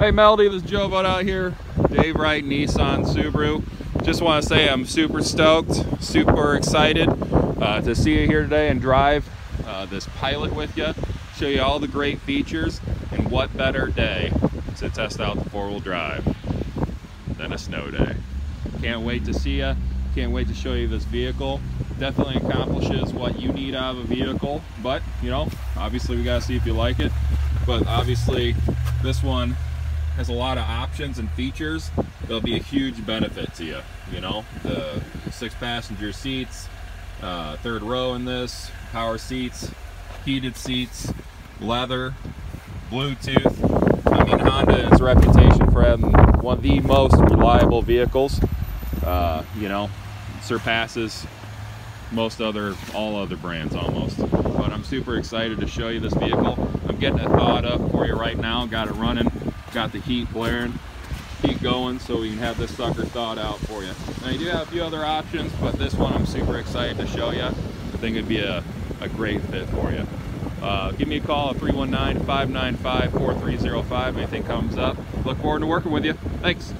Hey Melody, this is Joe Vogt out here. Dave Wright, Nissan Subaru. Just want to say I'm super stoked, super excited uh, to see you here today and drive uh, this Pilot with you. Show you all the great features and what better day to test out the four-wheel drive than a snow day. Can't wait to see you. Can't wait to show you this vehicle. Definitely accomplishes what you need out of a vehicle, but you know, obviously we gotta see if you like it. But obviously this one has a lot of options and features that'll be a huge benefit to you. You know, the six passenger seats, uh, third row in this, power seats, heated seats, leather, Bluetooth. I mean, Honda has a reputation for having one of the most reliable vehicles. Uh, you know, surpasses most other, all other brands almost. But I'm super excited to show you this vehicle. I'm getting it thawed up for you right now. Got it running got the heat blaring, heat going, so we can have this sucker thawed out for you. Now you do have a few other options, but this one I'm super excited to show you. I think it'd be a, a great fit for you. Uh, give me a call at 319-595-4305 anything comes up. Look forward to working with you. Thanks.